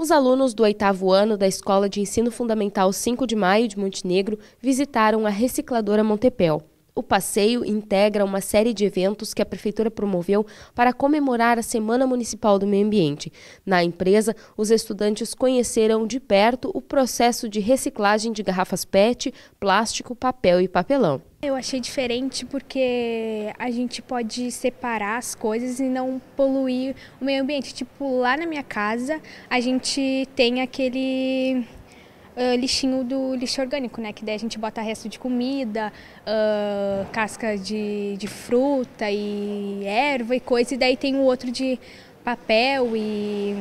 Os alunos do oitavo ano da Escola de Ensino Fundamental 5 de Maio de Montenegro visitaram a recicladora Montepel. O passeio integra uma série de eventos que a Prefeitura promoveu para comemorar a Semana Municipal do Meio Ambiente. Na empresa, os estudantes conheceram de perto o processo de reciclagem de garrafas PET, plástico, papel e papelão. Eu achei diferente porque a gente pode separar as coisas e não poluir o meio ambiente. Tipo, lá na minha casa, a gente tem aquele uh, lixinho do lixo orgânico, né? Que daí a gente bota resto de comida, uh, casca de, de fruta e erva e coisa. E daí tem o outro de papel e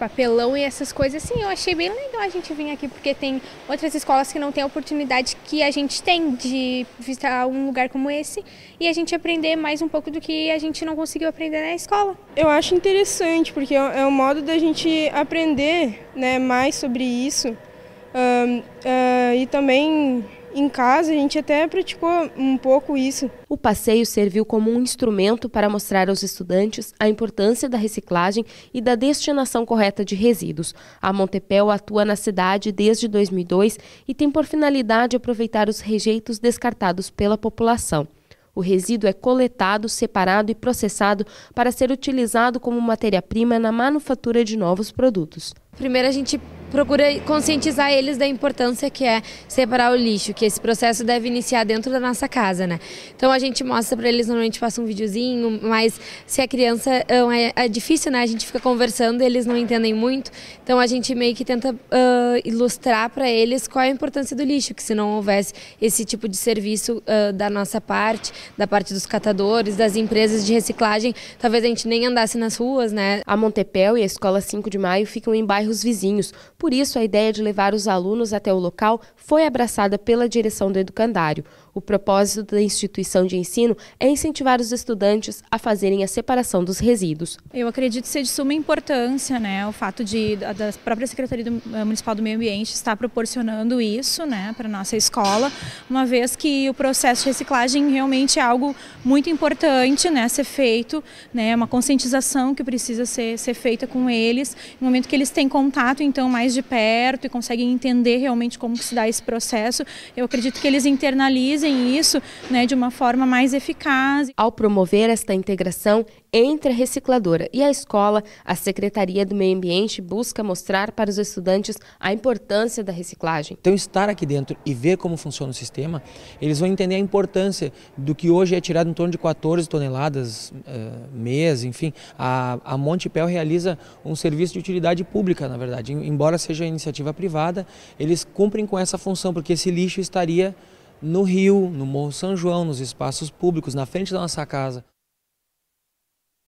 papelão e essas coisas, assim, eu achei bem legal a gente vir aqui, porque tem outras escolas que não têm a oportunidade que a gente tem de visitar um lugar como esse e a gente aprender mais um pouco do que a gente não conseguiu aprender na escola. Eu acho interessante, porque é um modo da gente aprender né, mais sobre isso uh, uh, e também em casa a gente até praticou um pouco isso. O passeio serviu como um instrumento para mostrar aos estudantes a importância da reciclagem e da destinação correta de resíduos. A Montepel atua na cidade desde 2002 e tem por finalidade aproveitar os rejeitos descartados pela população. O resíduo é coletado, separado e processado para ser utilizado como matéria-prima na manufatura de novos produtos. Primeiro a gente procura conscientizar eles da importância que é separar o lixo, que esse processo deve iniciar dentro da nossa casa, né? Então a gente mostra para eles, normalmente passa um videozinho, mas se a criança é, é, difícil, né? A gente fica conversando, eles não entendem muito, então a gente meio que tenta uh, ilustrar para eles qual é a importância do lixo, que se não houvesse esse tipo de serviço uh, da nossa parte, da parte dos catadores, das empresas de reciclagem, talvez a gente nem andasse nas ruas, né? A Montepel e a Escola 5 de Maio ficam em bairros vizinhos, por isso, a ideia de levar os alunos até o local foi abraçada pela direção do educandário. O propósito da instituição de ensino é incentivar os estudantes a fazerem a separação dos resíduos. Eu acredito ser de suma importância né, o fato de da própria Secretaria eh, Municipal do Meio Ambiente estar proporcionando isso né, para nossa escola, uma vez que o processo de reciclagem realmente é algo muito importante né, ser feito, né, uma conscientização que precisa ser, ser feita com eles, no momento que eles têm contato então mais de perto e conseguem entender realmente como se dá esse processo, eu acredito que eles internalizem utilizem isso né, de uma forma mais eficaz. Ao promover esta integração entre a recicladora e a escola, a Secretaria do Meio Ambiente busca mostrar para os estudantes a importância da reciclagem. Então, estar aqui dentro e ver como funciona o sistema, eles vão entender a importância do que hoje é tirado em torno de 14 toneladas uh, mês, enfim. A, a Montepel realiza um serviço de utilidade pública, na verdade. Embora seja iniciativa privada, eles cumprem com essa função, porque esse lixo estaria no rio, no Morro São João, nos espaços públicos, na frente da nossa casa.